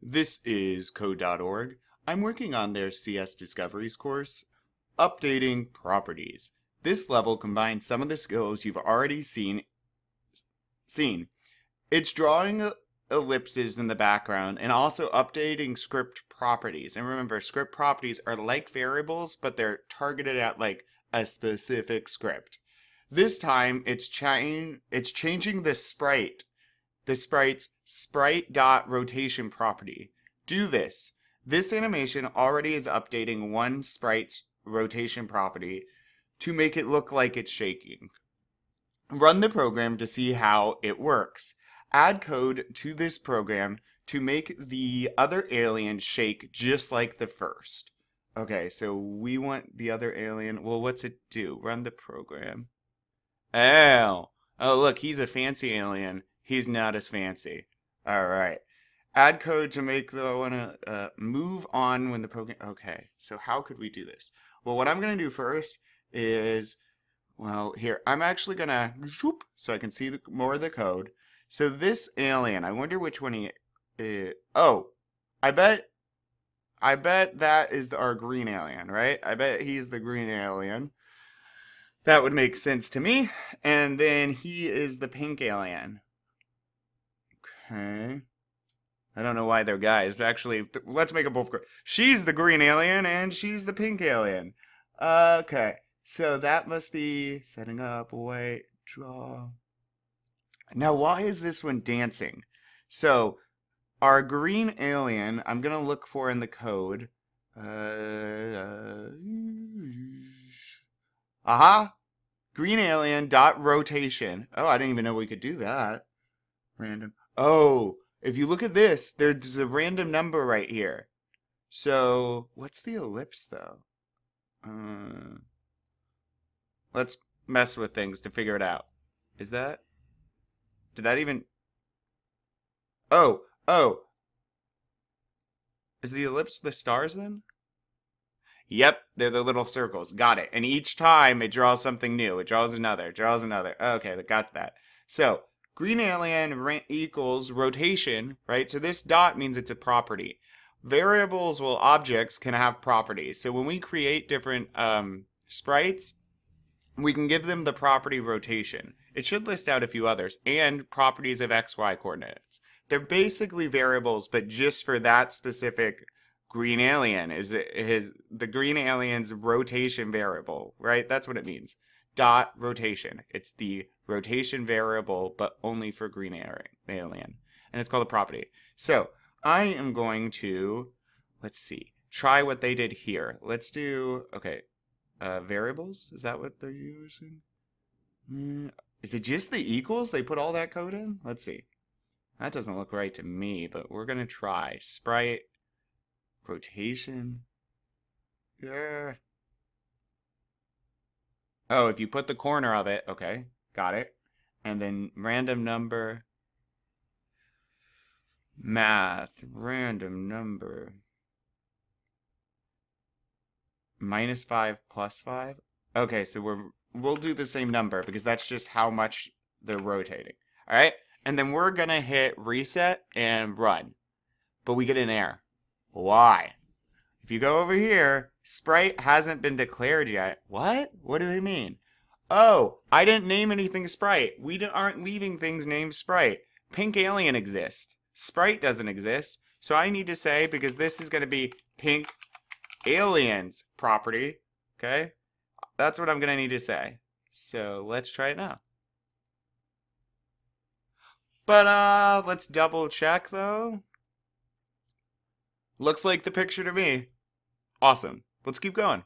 This is code.org. I'm working on their CS Discoveries course, Updating Properties. This level combines some of the skills you've already seen. seen. It's drawing ellipses in the background and also updating sprite properties. And remember, sprite properties are like variables, but they're targeted at like a specific sprite. This time, it's, cha it's changing the sprite the sprite's sprite dot rotation property. Do this. This animation already is updating one sprite's rotation property to make it look like it's shaking. Run the program to see how it works. Add code to this program to make the other alien shake just like the first. Okay, so we want the other alien. Well, what's it do? Run the program. Oh, oh look, he's a fancy alien he's not as fancy. All right. Add code to make the to uh, move on when the program. Okay, so how could we do this? Well, what I'm going to do first is, well, here, I'm actually going to, so I can see the, more of the code. So this alien, I wonder which one he, uh, oh, I bet, I bet that is our green alien, right? I bet he's the green alien. That would make sense to me. And then he is the pink alien. Okay. I don't know why they're guys, but actually, let's make them both. She's the green alien and she's the pink alien. Okay, so that must be setting up. Wait, draw. Now, why is this one dancing? So, our green alien, I'm gonna look for in the code. Uh, uh, aha! Green alien dot rotation. Oh, I didn't even know we could do that. Random. Oh, if you look at this, there's a random number right here. So, what's the ellipse, though? Uh, let's mess with things to figure it out. Is that? Did that even... Oh, oh. Is the ellipse the stars, then? Yep, they're the little circles. Got it. And each time it draws something new. It draws another, draws another. Okay, got that. So, green alien equals rotation, right? So this dot means it's a property. Variables, well, objects can have properties. So when we create different um, sprites, we can give them the property rotation. It should list out a few others, and properties of xy coordinates. They're basically variables, but just for that specific green alien is his the green alien's rotation variable, right? That's what it means dot rotation. It's the rotation variable, but only for green alien. And it's called a property. So I am going to, let's see, try what they did here. Let's do, okay, uh, variables. Is that what they're using? Mm, is it just the equals? They put all that code in? Let's see. That doesn't look right to me, but we're going to try. Sprite, rotation. Yeah. Oh, if you put the corner of it, okay, got it. And then random number, math, random number, minus 5 plus 5. Okay, so we're, we'll do the same number because that's just how much they're rotating. All right, and then we're to hit reset and run. But we get an error. Why? If you go over here, Sprite hasn't been declared yet. What? What do they mean? Oh, I didn't name anything Sprite. We aren't leaving things named Sprite. Pink Alien exists. Sprite doesn't exist. So I need to say, because this is going to be Pink Aliens property, okay? That's what I'm going to need to say. So let's try it now. But uh, let's double check though. Looks like the picture to me. Awesome. Let's keep going.